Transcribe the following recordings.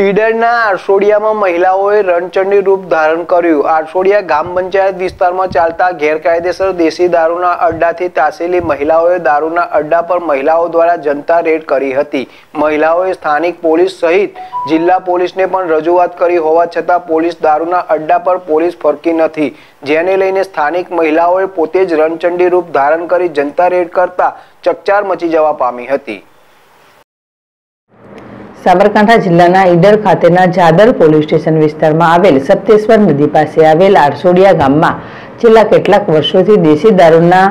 ઈડરના આરસોડિયામાં મહિલાઓએ રણચંડી રૂપ ધારણ કર્યું. આરસોડિયા ગામ પંચાયત વિસ્તારમાં ચાલતા ગેરકાયદેસર દેશી દારૂના અડ્ડાથી તાસેલી મહિલાઓએ દારૂના અડ્ડા પર મહિલાઓ દ્વારા જનતા રેડ કરી હતી. મહિલાઓએ સ્થાનિક પોલીસ સહિત જિલ્લા પોલીસને પણ રજૂઆત કરી હોવા છતાં પોલીસ દારૂના અડ્ડા પર પોલીસ ફરકી નથી. જેને લઈને સ્થાનિક મહિલાઓએ પોતે જ રણચંડી રૂપ ધારણ કરી જનતા રેડ કરતા ચકચાર મચી જવા પામી હતી. સાબરકાંઠા જિલ્લાના ઈડર ખાતેના જાદર પોલીસ સ્ટેશન વિસ્તારમાં આવેલ સપ્તેશ્વર નદી પાસે આવેલ આરસોડિયા ગામમાં છેલ્લા કેટલાક વર્ષોથી દેશી દારૂના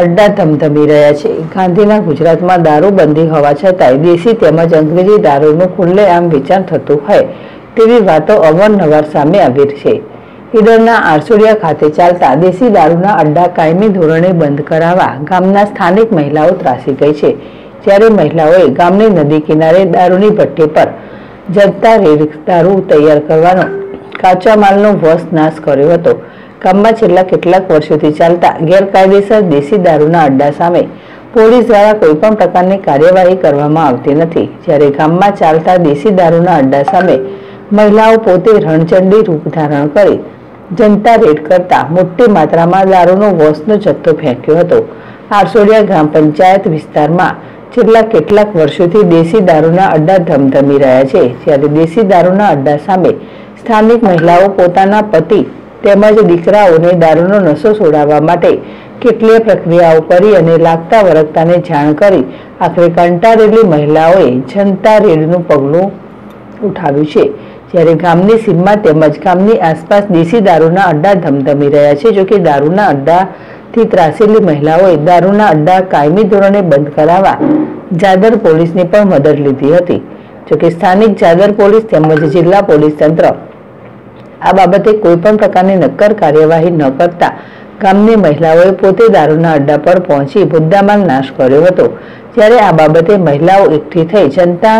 અડ્ડા ધમધમી રહ્યા છે. ગાંધીના ગુજરાતમાં દારૂબંધી હોવા છતાંય દેશી તેમજ અંગ્રેજી દારૂનું ખુલ્લેઆમ વેચાણ થતું હોય તેવી વાતો અવારનવાર સામે આવી છે. ઈડરના આરસોડિયા ખાતે ચાલતા દેશી દારૂના અડ્ડા કાયમી ધોરણે બંધ કરાવવા ગામના સ્થાનિક મહિલાઓ ત્રાસી ગઈ છે. જ્યારે મહિલાઓએ ગામની નદી કિનારે દારૂની ભઠ્ઠી પર જનતા રેડ દારૂ તૈયાર કરવાનો કાચા માલનો વસ નાશ કર્યો હતો. ગામમાં છેલ્લા કેટલાક વર્ષોથી ચાલતા ગેરકાયદેસર દેશી દારૂના અડ્ડા સામે પોલીસ દ્વારા કોઈપણ પ્રકારની કાર્યવાહી કરવામાં આવતી નથી. જ્યારે ગામમાં ચાલતા દેશી દારૂના અડ્ડા સામે મહિલાઓ પોતે રણચંડી રૂપ ધારણ કરી જનતા રેડ કરતા મોટી માત્રામાં દારૂનો વોશનો જથ્થો ફેંક્યો હતો. આરસોડિયા ગ્રામ પંચાયત વિસ્તારમાં છેલ્લા કેટલાક વર્ષોથી દેશી દારૂના અડ્ડા ધમધમી રહ્યા છે. જ્યારે દેશી દારૂના અડ્ડા સામે સ્થાનિક મહિલાઓ પોતાના પતિ તેમજ દીકરાઓને દારૂનો નશો છોડાવવા માટે કેટલીય પ્રક્રિયાઓ કરી અને લાગતા વળગતાને જાણ કરી આખરે કંટાળેલી મહિલાઓએ જનતા રેડનું પગલું ઉઠાવ્યું છે. જ્યારે ગામની સીમમાં તેમજ ગામની આસપાસ દેશી દારૂના અડ્ડા ધમધમી રહ્યા છે. જોકે દારૂના અડ્ડાથી ત્રાસેલી મહિલાઓએ દારૂના અડ્ડા કાયમી ધોરણે બંધ કરાવવા જાદર પોલીસની પણ મદદ લીધી હતી. જોકે સ્થાનિક જાદર પોલીસ તેમજ જિલ્લા પોલીસ તંત્ર આ બાબતે કોઈ પણ પ્રકારની નક્કર કાર્યવાહી ન કરતા ગામની મહિલાઓએ પોતે દારૂના અડ્ડા પર પહોંચી મુદ્દામાલ નાશ કર્યો હતો. જ્યારે આ બાબતે મહિલાઓ એકઠી થઈ જનતા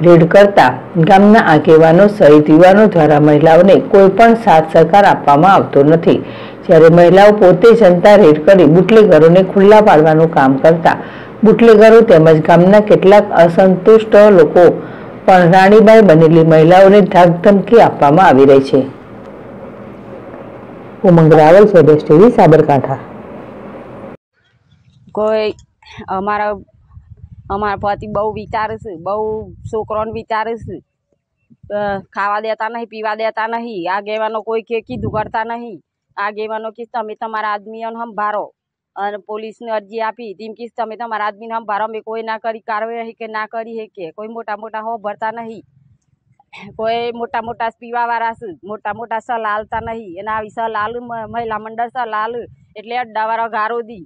રેડ કરતા ગામના આગેવાનો સહિત યુવાનો દ્વારા મહિલાઓને કોઈ પણ સાથ સહકાર આપવામાં આવતો નથી. જ્યારે મહિલાઓ પોતે જનતા રેડ કરી બુટલેગરોને ખુલ્લા પાડવાનું કામ કરતા. બુટલેગરો તેમજ ગામના કેટલાક અસંતુષ્ટ લોકો પણ રાણીબાઈ બનેલી મહિલાઓને ધાકધમકી આપવામાં આવી રહી છે. ઉમંગ રાવલ, સ્વદેશ ટીવી, સાબરકાંઠા. કોઈ અમારા અમારા પતિ બહુ વિચારે છે, બહુ છોકરોને વિચારે છે. ખાવા દેતા નહીં, પીવા દેતા નહીં, આગેવાનો કોઈ કે કીધું કરતા નહીં. આગેવાનો કે તમે તમારા આદમીઓને સંભાળો. અને પોલીસને અરજી આપી. તેમ કે તમે તમારા આદમીને સંભાળો. અમે કોઈ ના કરી કાર્યવાહી કે ના કરી હે કે કોઈ મોટા મોટા હો ભરતા નહીં. કોઈ મોટા મોટા પીવાવાળા છે મોટા મોટા સલાહ આલતા નહીં. એના આવી સલાહ આલુ મહિલા મંડળ સલાહ આલુ એટલે અડ્ડાવાળા ગારો દી.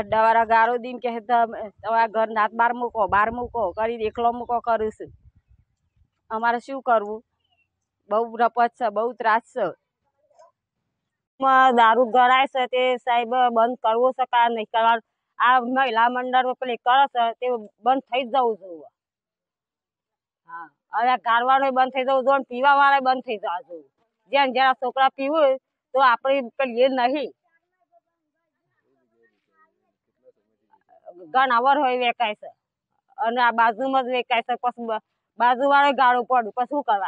અડ્ડાવાળા ગારો દઈને કહે, તમે, તમારા ઘર નાત બાર મૂકો બાર મૂકો કરી એકલો મૂકો કરું છું. અમારે શું કરવું? બહુ રપત છે, બહુ ત્રાસ છે. માં દારૂ ગળાય છે તે સાહેબ બંધ કરવો છે કા નહીં કરવા આ મહિલા મંડળ પેલી કરે છે તે બંધ થઈ જવું જોઈએ. હા અને આ બંધ થઈ જવું જોઈએ પીવા વાળા બંધ થઈ જવા જોઈએ. જ્યાં જ્યાં છોકરા પીવું તો આપણે પેલી નહીં. ઘણા વર હોય વેકાય છે. અને આ બાજુમાં જ વેકાય છે. પછી બાજુ વાળે ગાળું પડ્યું. પછી શું કરવા